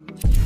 you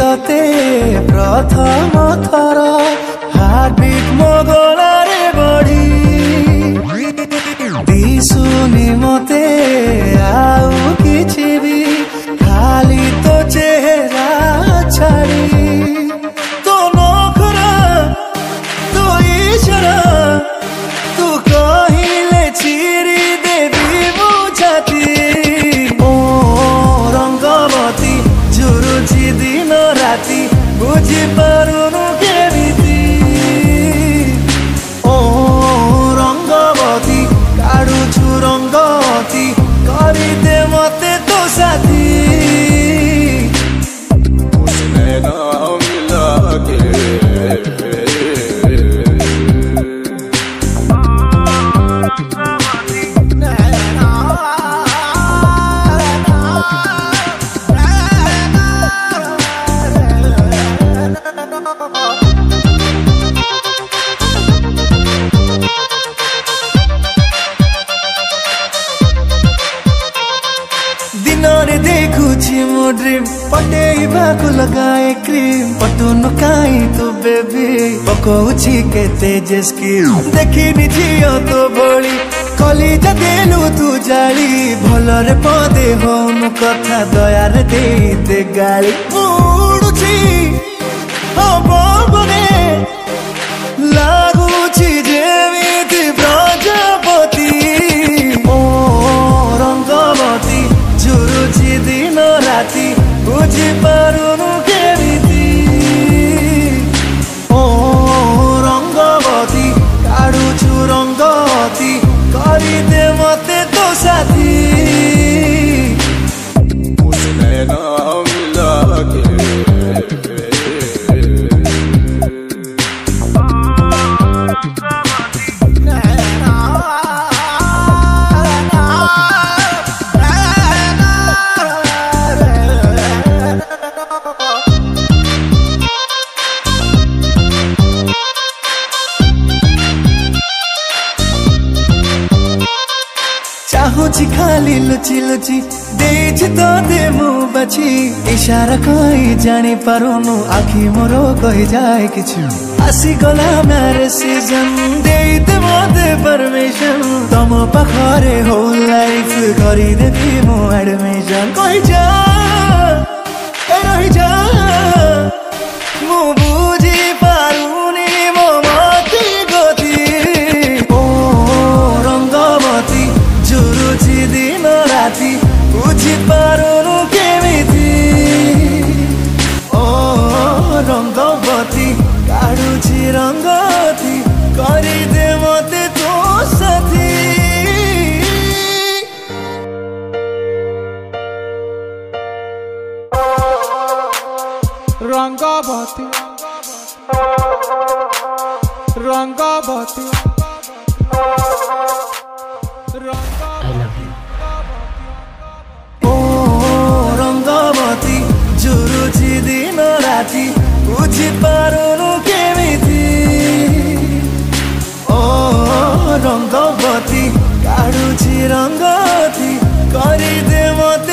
গীততে প্রথম থর ପଟେଇବାକୁ ଲଗାଏ cream ପଟୁନୁ କାହିଁ ତୁ ବେବି ପକଉଛି କେତେ ଯେ ସ୍କିମ୍ ଦେଖିନି ଝିଅ ତୋ ଭଳି କଲିଜା ଦେଲୁ ତୁ ଜାଳି ଭଲରେ ପଦେ ହଉନୁ କଥା ଦୟାରେ ଦେଇତେ ଗାଳି ଉଡ଼ୁଛି ହବ ରେ ଲା বুঝিপারুনু কেমিতি ও রঙ্গবতী কাড়ুছু রঙ্গতি করিদে মতে তো সাথী হচ্ছি খালি লুচি লুচি ଦେଇଛି ତୋତେ ମୁଁ ବାଛି ଇଶାରା କହି ଜାଣି ପାରୁନୁ ଆଖି ମୋର କହିଯାଏ কিছু ଆସିଗଲା ମ୍ୟାରେ ସିଜନ୍ ଦେଇତେ ମୋତେ ପରମିସନ୍ ତମ ପାଖରେ ହଉ ଲାଇଫ୍ କରିଦେବି ମୁଁ ଆଡମିସନ୍ କହିଯା ରହିଯା রঙ্গবতী কাড়ুছি রঙ্গতি করিদে মতে তো সাথী রঙ্গবতী রঙ্গবতী বুঝিপারুনু কেমিতি ও রঙ্গবতী কাড়ুছি রঙ্গতী করিদে মতে